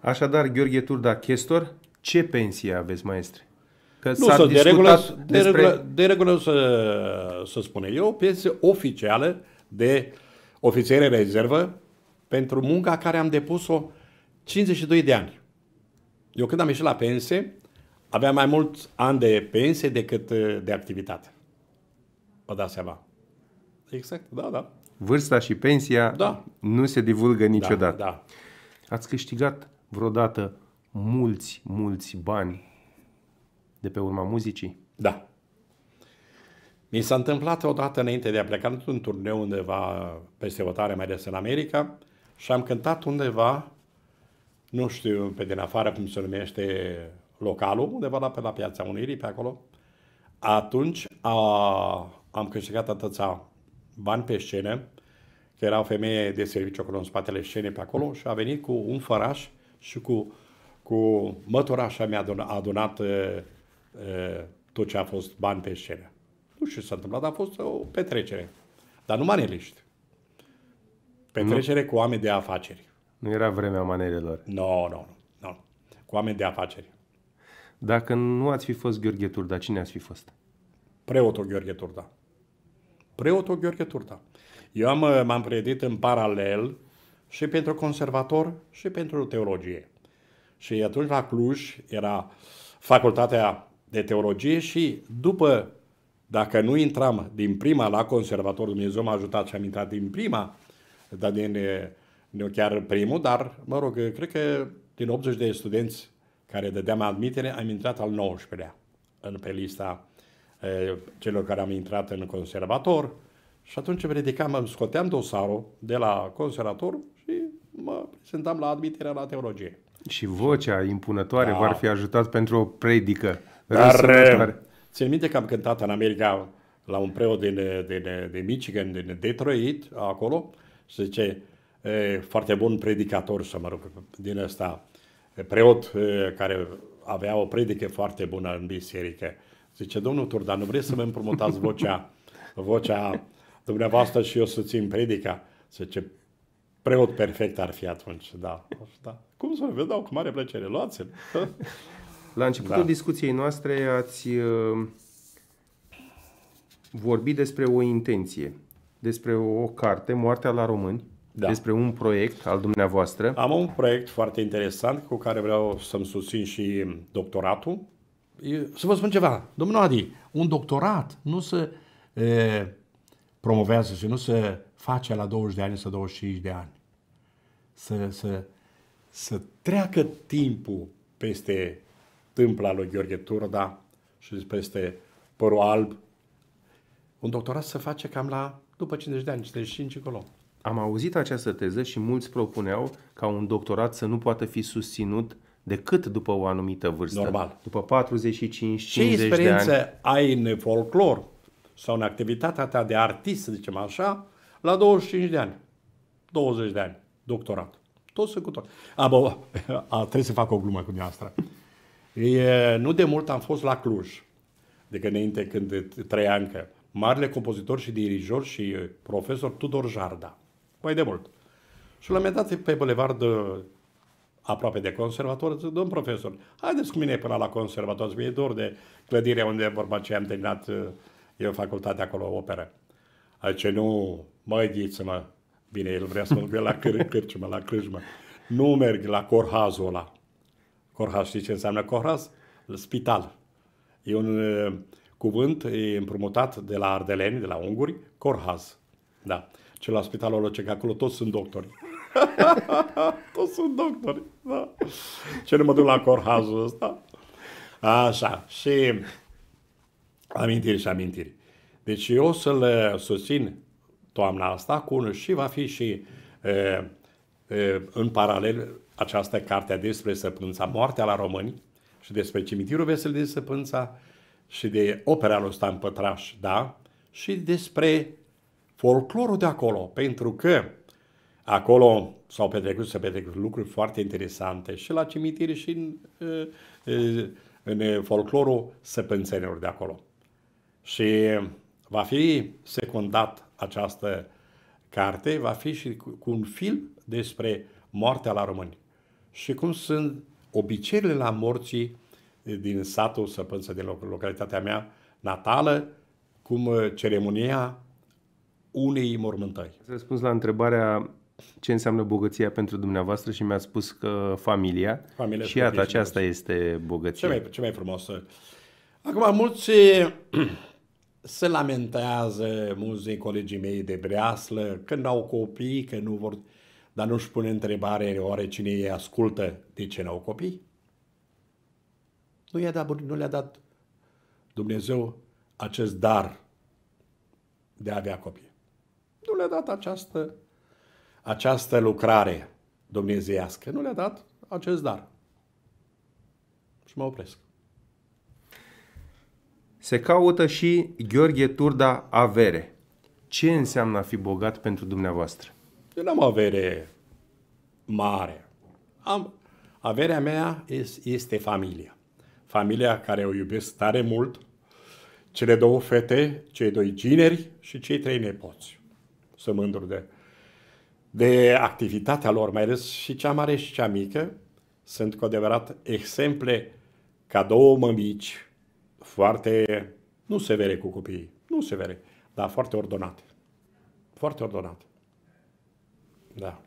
Așadar, Gheorghe Turda Chestor, ce pensie aveți, maestre? Că nu, să, de regulă, despre... de regulă, de regulă să, să spune. E o pensie oficială de ofițere rezervă pentru munca care am depus-o 52 de ani. Eu când am ieșit la pensie, aveam mai mulți ani de pensie decât uh, de activitate. Vă dați seama. Exact, da, da. Vârsta și pensia da. nu se divulgă niciodată. Da, da. Ați câștigat vreodată mulți, mulți bani de pe urma muzicii? Da. Mi s-a întâmplat odată înainte de a pleca într-un turneu undeva peste votare, mai des în America, și am cântat undeva, nu știu pe din afară cum se numește localul, undeva la pe la Piața Unirii, pe acolo. Atunci a, am câștigat atâția bani pe scenă, că era o femeie de serviciu acolo în spatele scenei pe acolo și a venit cu un făraș și cu, cu mătura așa mi-a adunat, adunat uh, tot ce a fost bani pe scenă. Nu știu ce s-a întâmplat, a fost o petrecere. Dar nu maneliști. Petrecere nu. cu oameni de afaceri. Nu era vremea manelelor. Nu, no, nu, no, nu. No. Cu oameni de afaceri. Dacă nu ați fi fost Gheorghe Turda, cine ați fi fost? Preotul Gheorghe Turda. Preotul Gheorghe Turda. Eu am, m-am pregătit în paralel și pentru conservator și pentru teologie. Și atunci la Cluj era facultatea de teologie și după, dacă nu intram din prima la conservator, Dumnezeu m-a ajutat și am intrat din prima, dar din, nu chiar primul, dar, mă rog, cred că din 80 de studenți care dădeam admitere, am intrat al 19-lea în, pe lista e, celor care am intrat în conservator și atunci îmi ridicam, îmi scoteam dosarul de la conservator și mă prezentam la admiterea la teologie. Și vocea impunătoare da. v-ar fi ajutat pentru o predică dar țin minte că am cântat în America la un preot din, din, din Michigan, din Detroit, acolo, și zice, e, foarte bun predicator, să mă rog, din ăsta, preot e, care avea o predică foarte bună în biserică. Zice, domnul Turda, nu vreți să mă împrumutați vocea, vocea dumneavoastră și eu să țin predica? Zice, preot perfect ar fi atunci, da. da. Cum să vă dau cu mare plăcere, luați-l. La începutul da. discuției noastre ați uh, vorbit despre o intenție, despre o carte, Moartea la Români, da. despre un proiect al dumneavoastră. Am un proiect foarte interesant cu care vreau să-mi susțin și doctoratul. Să vă spun ceva, domnul Adi, un doctorat nu se e, promovează și nu se face la 20 de ani sau 25 de ani. Să, să, să treacă timpul peste tâmpla lui Gheorghe Turda și peste părul alb. Un doctorat se face cam la după 50 de ani, 55 încolo. Am auzit această teză și mulți propuneau ca un doctorat să nu poată fi susținut decât după o anumită vârstă. Normal. După 45, 50 Ce experiență de ani. ai în folclor sau în activitatea ta de artist, să zicem așa, la 25 de ani, 20 de ani, doctorat. Tot sunt cu tot. A, bă, a, trebuie să fac o glumă cu dumneavoastră. E, nu de mult am fost la Cluj, de când înainte când trăia încă. Marele compozitor și dirijor și profesor Tudor Jarda. Mai de mult. Și l-am dat pe bulevard aproape de conservator, zic, domn profesor, haideți cu mine până la conservator, mi-e dor de clădirea unde vorba ce am terminat eu facultatea acolo, operă. Aici nu, măi, ghiță-mă, bine, el vrea să mă duc la cârciumă, la crâjmă. Nu merg la corhazul ăla. Corhaz, știți ce înseamnă Corhaz? Spital. E un uh, cuvânt e împrumutat de la ardeleni, de la unguri, Corhaz. Da. Ce la spitalul ăla, ce că acolo toți sunt doctori. toți sunt doctori. Da. Ce nu mă duc la Corhazul ăsta? Așa. Și amintiri și amintiri. Deci eu o să-l susțin toamna asta cu unul și va fi și e, e, în paralel această carte despre Săpânța, Moartea la Români și despre cimitirul vesel de Săpânța și de opera lui Stan Pătraș, da? Și despre folclorul de acolo, pentru că acolo s-au petrecut, se petrecut lucruri foarte interesante și la cimitir și în, în folclorul săpânțenilor de acolo. Și va fi secundat această carte va fi și cu, cu un film despre moartea la români și cum sunt obiceiurile la morții din satul Săpânță, din localitatea mea natală, cum uh, ceremonia unei mormântări. Ați răspuns la întrebarea ce înseamnă bogăția pentru dumneavoastră și mi-a spus că familia. familia și iată, aceasta este bogăția. Ce mai, ce mai frumos. Acum, mulți se lamentează, mulți din colegii mei de breaslă, că n-au copii, că nu vor... Dar nu-și pune întrebare, oare cine îi ascultă, de ce n-au copii? Nu, i-a dat, nu le-a dat Dumnezeu acest dar de a avea copii. Nu le-a dat această, această lucrare dumnezeiască. Nu le-a dat acest dar. Și mă opresc. Se caută și Gheorghe Turda avere. Ce înseamnă a fi bogat pentru dumneavoastră? Eu n-am avere mare. Am, averea mea este familia. Familia care o iubesc tare mult, cele două fete, cei doi gineri și cei trei nepoți. Sunt mândru de, de activitatea lor, mai ales și cea mare și cea mică. Sunt cu adevărat exemple ca două mămici foarte, nu severe cu copiii, nu severe, dar foarte ordonate. Foarte ordonate. Da.